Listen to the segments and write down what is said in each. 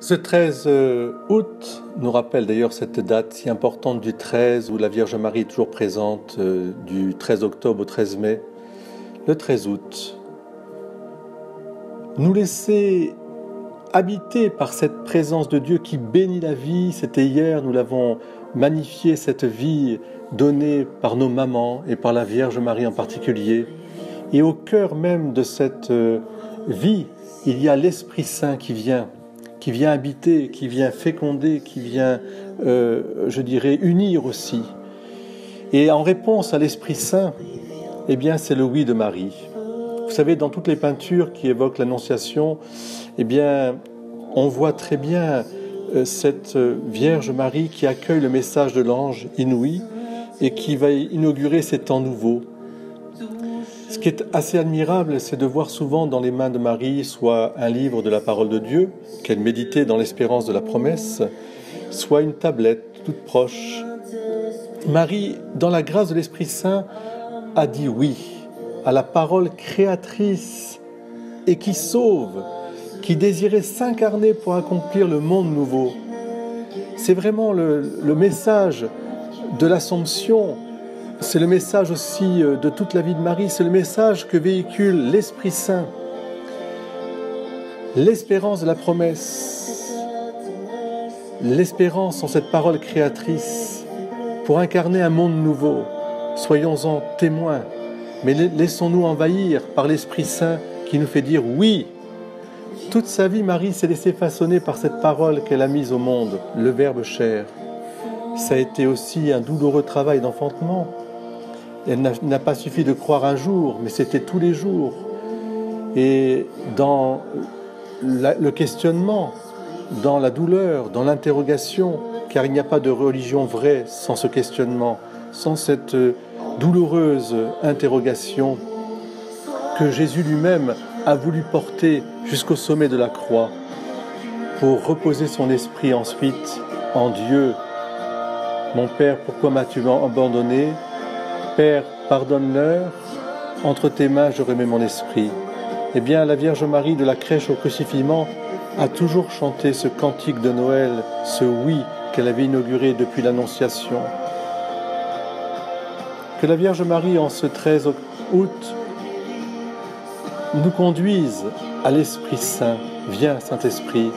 Ce 13 euh, août nous rappelle d'ailleurs cette date si importante du 13 où la Vierge Marie est toujours présente, euh, du 13 octobre au 13 mai. Le 13 août, nous laisser habiter par cette présence de Dieu qui bénit la vie. C'était hier, nous l'avons magnifié, cette vie donnée par nos mamans et par la Vierge Marie en particulier. Et au cœur même de cette euh, vie, il y a l'Esprit Saint qui vient qui vient habiter, qui vient féconder, qui vient, euh, je dirais, unir aussi. Et en réponse à l'Esprit Saint, eh bien, c'est le oui de Marie. Vous savez, dans toutes les peintures qui évoquent l'Annonciation, eh bien, on voit très bien euh, cette Vierge Marie qui accueille le message de l'ange inouï et qui va inaugurer ces temps nouveaux. Ce qui est assez admirable, c'est de voir souvent dans les mains de Marie soit un livre de la parole de Dieu, qu'elle méditait dans l'espérance de la promesse, soit une tablette toute proche. Marie, dans la grâce de l'Esprit Saint, a dit oui à la parole créatrice et qui sauve, qui désirait s'incarner pour accomplir le monde nouveau. C'est vraiment le, le message de l'Assomption c'est le message aussi euh, de toute la vie de Marie, c'est le message que véhicule l'Esprit Saint. L'espérance de la promesse, l'espérance en cette parole créatrice pour incarner un monde nouveau. Soyons-en témoins, mais laissons-nous envahir par l'Esprit Saint qui nous fait dire oui. Toute sa vie, Marie s'est laissée façonner par cette parole qu'elle a mise au monde, le Verbe cher. Ça a été aussi un douloureux travail d'enfantement, elle n'a pas suffi de croire un jour, mais c'était tous les jours. Et dans le questionnement, dans la douleur, dans l'interrogation, car il n'y a pas de religion vraie sans ce questionnement, sans cette douloureuse interrogation que Jésus lui-même a voulu porter jusqu'au sommet de la croix pour reposer son esprit ensuite en Dieu. Mon Père, pourquoi m'as-tu abandonné? Père, pardonne-leur, entre tes mains je remets mon esprit. Eh bien, la Vierge Marie de la crèche au crucifiement a toujours chanté ce cantique de Noël, ce oui qu'elle avait inauguré depuis l'Annonciation. Que la Vierge Marie, en ce 13 août, nous conduise à l'Esprit Saint. Viens, Saint-Esprit,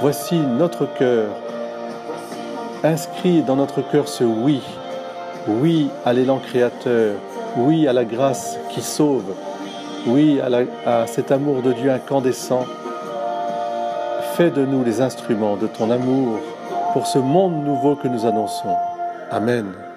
voici notre cœur. Inscris dans notre cœur ce oui oui à l'élan créateur, oui à la grâce qui sauve, oui à, cet amour de Dieu incandescent. Fais de nous les instruments de ton amour pour ce monde nouveau que nous annonçons. Amen.